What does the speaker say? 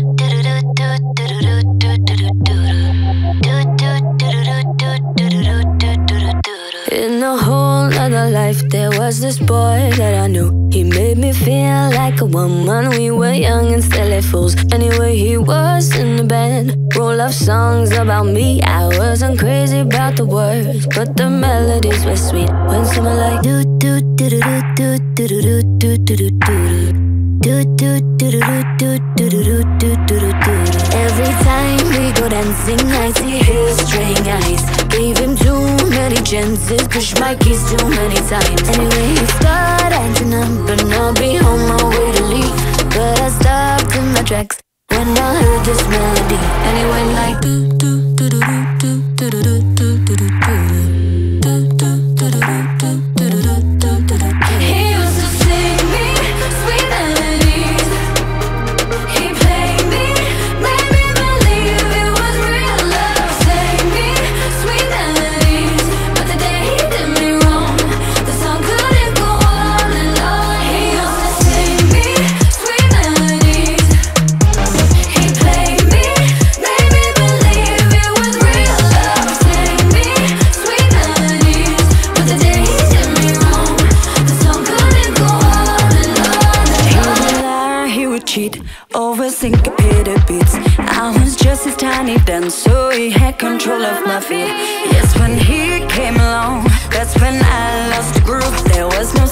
In a whole other life, there was this boy that I knew. He made me feel like a woman. We were young and silly fools. Anyway, he was in the band. Roll of songs about me. I wasn't crazy about the words, but the melodies were sweet. When someone like do do do do do do do do do do do do. Do do do do do do do do do do do. Every time we go dancing, I see his straying eyes. Gave him too many chances, push my keys too many times. Anyway, he started acting up, but I'll be on my way to leave. But I stopped in my tracks over syncopated beats. I was just his tiny dance, so he had control of my feet. Yes, when he came along, that's when I lost the groove. There was no